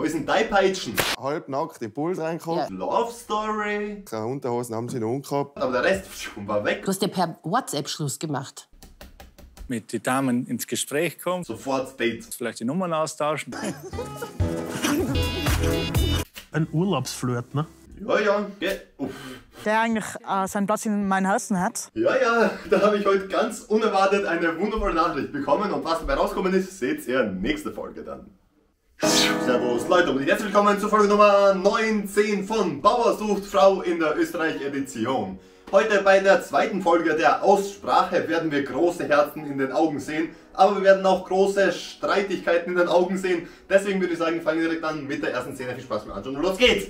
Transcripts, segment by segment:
wo ist denn dein Peitschen? halbnackt in den Pool reingekommen. Love Story. Keine Unterhosen haben sie noch umgehabt. Aber der Rest war weg. Du hast ja per WhatsApp Schluss gemacht. mit den Damen ins Gespräch kommen, Sofort Date. vielleicht die Nummern austauschen. Ein Urlaubsflirt, ne? Ja, ja, geh. Uff. der eigentlich äh, seinen Platz in meinem Herzen hat. Ja, ja, da habe ich heute ganz unerwartet eine wundervolle Nachricht bekommen und was dabei rausgekommen ist, seht ihr nächste Folge dann. Servus Leute und herzlich willkommen zur Folge Nummer 19 von Bauer sucht Frau in der Österreich-Edition. Heute bei der zweiten Folge der Aussprache werden wir große Herzen in den Augen sehen, aber wir werden auch große Streitigkeiten in den Augen sehen. Deswegen würde ich sagen, fangen wir direkt an mit der ersten Szene. Viel Spaß beim Anschauen und los geht's!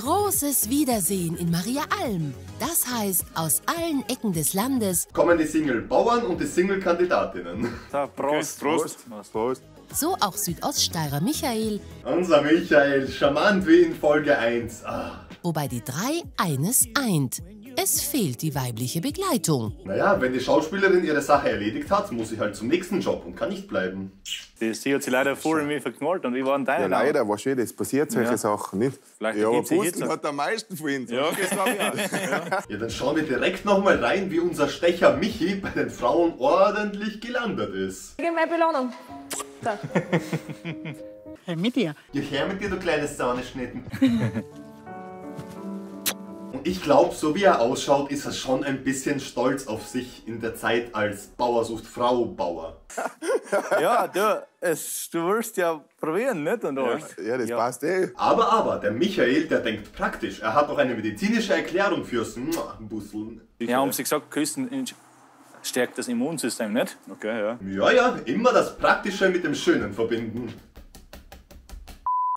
Großes Wiedersehen in Maria Alm. Das heißt, aus allen Ecken des Landes, Kommen die Single-Bauern und die Single-Kandidatinnen. So, Prost, Prost. Prost. so auch Südoststeirer Michael, Unser Michael, charmant wie in Folge 1. Ah. wobei die drei eines eint. Es fehlt die weibliche Begleitung. Naja, wenn die Schauspielerin ihre Sache erledigt hat, muss sie halt zum nächsten Job und kann nicht bleiben. Sie hat sich leider vor mir verknallt. Und wie waren deine Ja, leider, was schön, das passiert solche Ja. Sachen nicht. Vielleicht ja, aber Pusten hat am meisten von uns. Ja. Ich auch. Ja, dann schauen wir direkt nochmal rein, wie unser Stecher Michi bei den Frauen ordentlich gelandet ist. Gib meine Belohnung. Da. hey, mit dir. Ja, her mit dir, du kleines Sahneschnitten. Ich glaube, so wie er ausschaut, ist er schon ein bisschen stolz auf sich in der Zeit als Bauer sucht Frau Bauer. Ja, du, es, du wirst ja probieren, nicht? Und alles. ja, das passt eh. Aber, aber, der Michael, der denkt praktisch. Er hat auch eine medizinische Erklärung fürs Busseln. Ja, haben sie gesagt, Küssen stärkt das Immunsystem, nicht? Okay, ja. Ja, ja, immer das Praktische mit dem Schönen verbinden.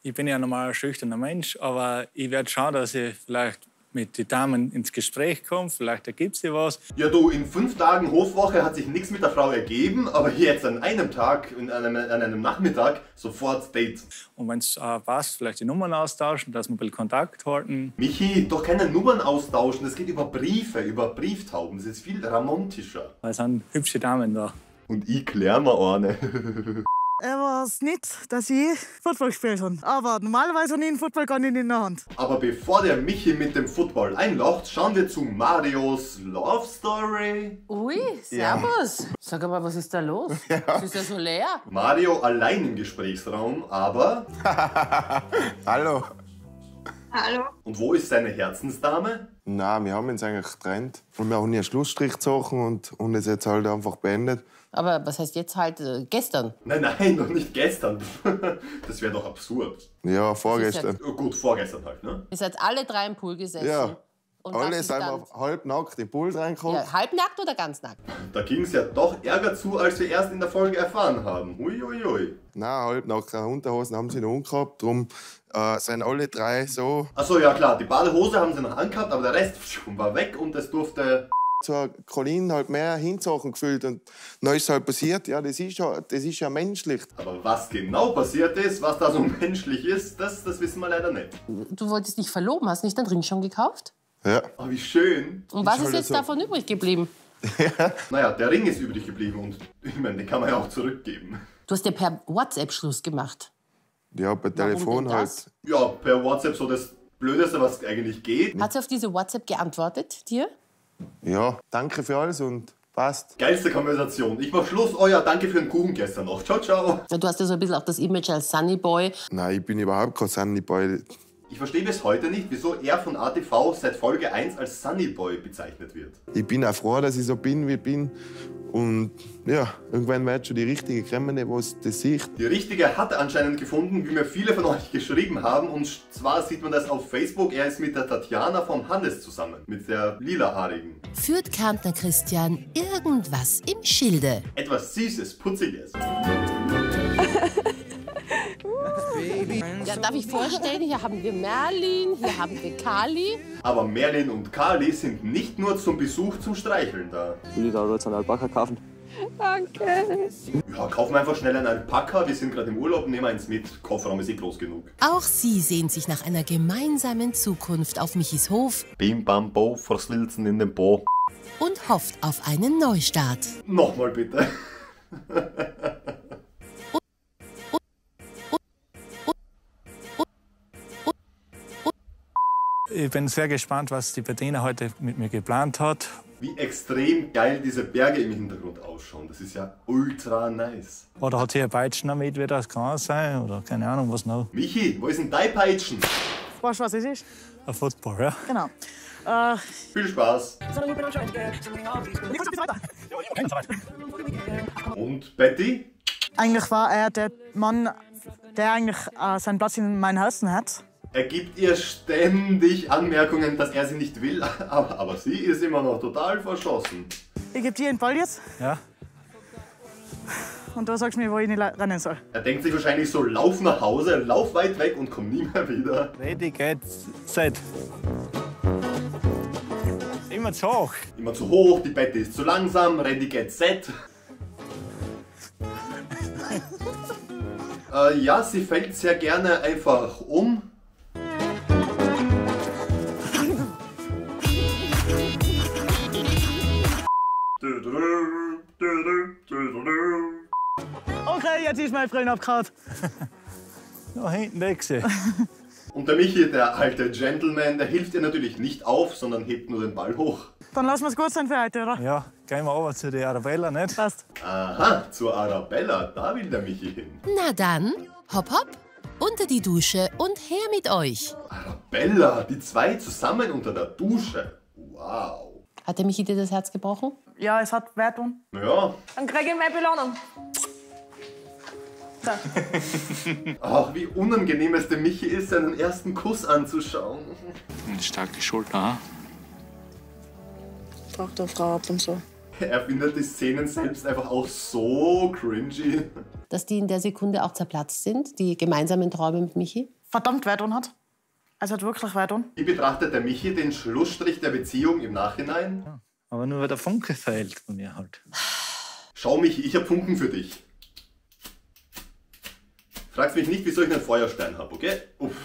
Ich bin ja normal ein schüchterner Mensch, aber ich werde schauen, dass ich vielleicht mit den Damen ins Gespräch komme. Vielleicht ergibt sich was. Ja, du, in fünf Tagen Hofwoche hat sich nichts mit der Frau ergeben, aber jetzt an einem Tag, in einem, an einem Nachmittag, sofort Date. Und wenn es äh, passt, vielleicht die Nummern austauschen, dass wir ein bisschen Kontakt halten. Michi, doch keine Nummern austauschen, das geht über Briefe, über Brieftauben, das ist viel romantischer. Weil es sind hübsche Damen da. Und ich klär mir eine. Er weiß nicht, dass ich Football gespielt habe. Aber normalerweise habe ich den Football gar nicht in der Hand. Aber bevor der Michi mit dem Football einlocht, schauen wir zu Marios Love Story. Ui, servus. Sag mal, was ist da los? Es ist ja so leer. Mario allein im Gesprächsraum, aber... Hallo. Und wo ist seine Herzensdame? Nein, wir haben uns eigentlich getrennt. Und wir haben einen Schlussstrich gezogen und, und es jetzt halt einfach beendet. Aber was heißt jetzt halt äh, gestern? Nein, nein, noch nicht gestern. Das wäre doch absurd. Ja, vorgestern. Oh, gut, vorgestern halt, ne? Ihr seid alle drei im Pool gesessen. Ja. Und Alle ist sind wir halbnackt in den Pool reingekommen. Ja, halbnackt oder ganz nackt? Da ging es ja doch Ärger zu, als wir erst in der Folge erfahren haben. Hui, hui. Nein, halbnackt. Unterhosen haben sie noch umgehabt. Darum äh, sind alle drei so. Achso, ja klar, die Badehose haben sie noch angehabt, aber der Rest war weg und es durfte. Zur Colin halt mehr Hinsachen gefühlt. Und dann ist halt passiert, ja, das ist ja, das ist ja menschlich. Aber was genau passiert ist, was da so menschlich ist, das, das wissen wir leider nicht. Du wolltest dich verloben, hast nicht den Ring schon gekauft? Ja. Oh, wie schön. Und was Ist ist jetzt so. davon übrig geblieben? Naja, der Ring ist übrig geblieben und ich meine, den kann man ja auch zurückgeben. Du hast ja per WhatsApp Schluss gemacht. Ja, per Telefon halt. das? Ja, per WhatsApp so das Blödeste, was eigentlich geht. Hat sie auf diese WhatsApp geantwortet, dir? Ja, danke für alles und passt. Geilste Konversation. Ich mach Schluss. Oh ja, danke für den Kuchen gestern noch. Ciao, ciao. Du hast ja so ein bisschen auch das Image als Sunny Boy. Nein, ich bin überhaupt kein Sunnyboy. Ich verstehe bis heute nicht, wieso er von ATV seit Folge 1 als Sunnyboy bezeichnet wird. Ich bin auch froh, dass ich so bin, wie ich bin. Und ja, irgendwann wird schon die richtige kommen, die was das sieht. Die richtige hat er anscheinend gefunden, wie mir viele von euch geschrieben haben. Und zwar sieht man das auf Facebook. Er ist mit der Tatjana vom Hannes zusammen. Mit der lilahaarigen. Führt Kärntner Christian irgendwas im Schilde? Etwas Süßes, Putziges. Ja, darf ich vorstellen, hier haben wir Merlin, hier haben wir Kali. Aber Merlin und Kali sind nicht nur zum Besuch zum Streicheln da. Will ich da jetzt einen Alpaka kaufen? Ja, kaufen wir einfach schnell einen Alpaka. Wir sind gerade im Urlaub, nehmen eins mit. Kofferraum ist eh groß genug. Auch sie sehnt sich nach einer gemeinsamen Zukunft auf Michis Hof Bim bam bo, verslilzen in den Bo. und hofft auf einen Neustart. Nochmal bitte. Ich bin sehr gespannt, was die Bettina heute mit mir geplant hat. Wie extrem geil diese Berge im Hintergrund ausschauen. Das ist ja ultra nice. Oder hat sie ein Peitschen damit wieder? Das kann sein. Oder keine Ahnung, was noch. Michi, wo ist denn dein Peitschen? Weißt du, was es ist? Ein Football, ja. Genau. Äh, Viel Spaß. Und Betty? eigentlich war er der Mann, der eigentlich äh, seinen Platz in meinem Herzen hat. Er gibt ihr ständig Anmerkungen, dass er sie nicht will, aber, aber sie ist immer noch total verschossen. Ich gebe dir den Ball jetzt ja. und du sagst mir, wo ich nicht rennen soll. Er denkt sich wahrscheinlich so, lauf nach Hause, lauf weit weg und komm nie mehr wieder. Ready, get, set. Immer zu hoch. Immer zu hoch, die Betty ist zu langsam, ready, get, set. äh, ja, sie fällt sehr gerne einfach um. Jetzt ist mein Freund abgehauen. Da hinten weg sie. Und der Michi, der alte Gentleman, der hilft ihr natürlich nicht auf, sondern hebt nur den Ball hoch. Dann lassen wir es gut sein für heute, oder? Ja, gehen wir over zu der Arabella, nicht? Passt. Aha, zur Arabella, da will der Michi hin. Na dann, hopp hopp, unter die Dusche und her mit euch. Arabella, die zwei zusammen unter der Dusche. Wow. Hat der Michi dir das Herz gebrochen? Ja, es hat Wertung. Ja, Dann krieg ich meine Belohnung. ach, wie unangenehm es dem Michi ist, seinen ersten Kuss anzuschauen. Eine starke Schulter, ha? Braucht eine Frau ab und so. Er findet die Szenen selbst einfach auch so cringy. Dass die in der Sekunde auch zerplatzt sind, die gemeinsamen Träume mit Michi? Verdammt Wertung hat. Es hat wirklich Wertung. Wie betrachtet der Michi den Schlussstrich der Beziehung im Nachhinein? Aber nur weil der Funke fehlt von mir halt. Schau Michi, ich hab Funken für dich. Fragst mich nicht, wieso ich einen Feuerstein habe, okay? Uff.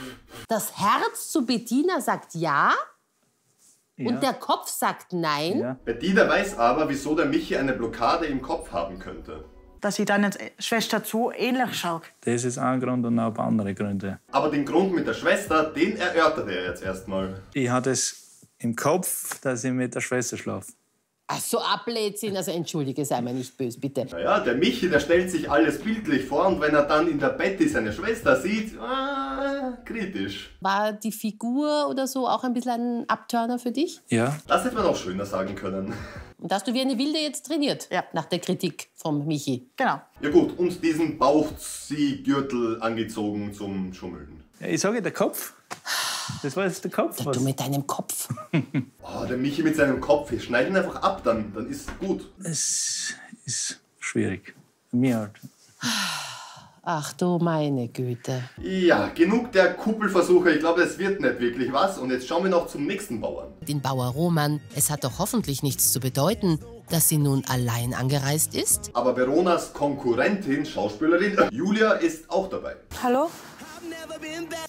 Das Herz zu Bettina sagt ja, Ja. und der Kopf sagt nein. Ja. Bettina weiß aber, wieso der Michi eine Blockade im Kopf haben könnte. Dass ich deiner Schwester zu ähnlich schaue. Das ist ein Grund und auch andere Gründe. Aber den Grund mit der Schwester, den erörtert er jetzt erstmal. Ich hatte es im Kopf, dass ich mit der Schwester schlafe. Ach so, Ablädsinn. Also entschuldige, sei mir nicht böse, bitte. Naja, der Michi, der stellt sich alles bildlich vor und wenn er dann in der Betty seine Schwester sieht, ah, kritisch. War die Figur oder so auch ein bisschen ein Abturner für dich? Ja. Das hätte man auch schöner sagen können. Und hast du wie eine Wilde jetzt trainiert? Ja. Nach der Kritik vom Michi. Genau. Ja gut, und diesen Bauchziehgürtel angezogen zum Schummeln. ja ich sage der Kopf. Das war jetzt der Kopf. Du Was? mit deinem Kopf. Oh, der Michi mit seinem Kopf, ich schneide ihn einfach ab, dann, dann ist gut. Es ist schwierig. Für mich halt. Ach du meine Güte. Ja, genug der Kuppelversuche, ich glaube, es wird nicht wirklich was. Und jetzt schauen wir noch zum nächsten Bauern. Den Bauer Roman, es hat doch hoffentlich nichts zu bedeuten, dass sie nun allein angereist ist. Aber Veronas Konkurrentin, Schauspielerin Julia, ist auch dabei. Hallo?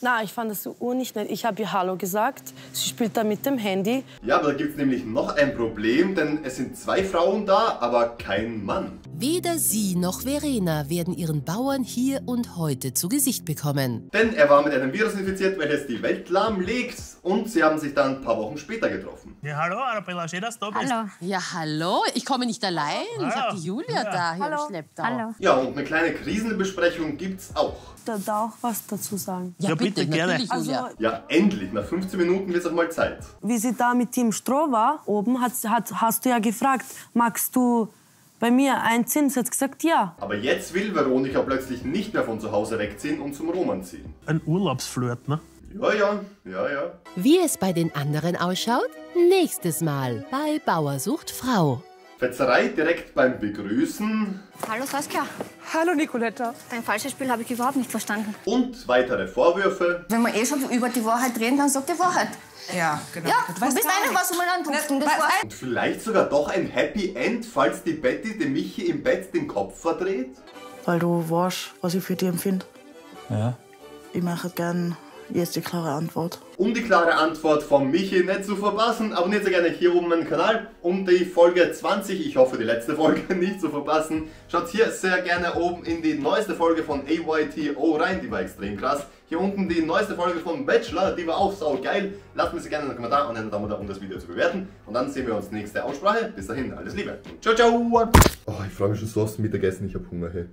Na, ich fand das so urnicht nett. Ich habe ihr Hallo gesagt. Sie spielt da mit dem Handy. Ja, aber da gibt es nämlich noch ein Problem, denn es sind zwei Frauen da, aber kein Mann. Weder sie noch Verena werden ihren Bauern hier und heute zu Gesicht bekommen. Denn er war mit einem Virus infiziert, welches die Welt lahmlegt. Und sie haben sich dann ein paar Wochen später getroffen. Ja, hallo Arabella, schön, dass du bist. Hallo. Ja, hallo? Ich komme nicht allein, Ah, sagt die Julia da hier Hallo. im Schlepptau. Hallo. Ja, und eine kleine Krisenbesprechung gibt's auch. Da, da auch was dazu sagen. Ja, Ja, bitte, bitte, gerne. Also, Ja, endlich, nach 15 Minuten wird's auch mal Zeit. wie sie da mit Team Stroh war, oben, hat, hat, hast du ja gefragt, magst du bei mir einziehen? Sie hat gesagt, ja. Aber jetzt will Veronika plötzlich nicht mehr von zu Hause wegziehen und zum Roman ziehen. Ein Urlaubsflirt, ne? Ja, ja, ja, ja. Wie es bei den anderen ausschaut? Nächstes Mal bei Bauersucht Frau. Fetzerei direkt beim Begrüßen Hallo Saskia. Hallo Nicoletta. Dein falsches Spiel habe ich überhaupt nicht verstanden. und weitere Vorwürfe. Wenn wir eh schon über die Wahrheit reden, dann sag die Wahrheit. Ja, genau. Ja, du bist eine, was um einen Tupfen. Das war Und vielleicht sogar doch ein Happy End, falls die Betty dem Michi im Bett den Kopf verdreht. Weil du weißt, was ich für dich empfinde. Ja. Ich möchte gern hier ist die klare Antwort. Um die klare Antwort von Michi nicht zu verpassen, abonniert sehr gerne hier oben meinen Kanal. Um die Folge 20, ich hoffe die letzte Folge nicht zu verpassen, schaut hier sehr gerne oben in die neueste Folge von AYTO rein, die war extrem krass. Hier unten die neueste Folge von Bachelor, die war auch sau geil. Lasst mir sehr gerne einen Kommentar und einen Daumen da, um das Video zu bewerten. Und dann sehen wir uns nächste Aussprache. Bis dahin, alles Liebe. Ciao, ciao. Oh, ich freue mich schon so aufs Mittagessen, ich habe Hunger, hey.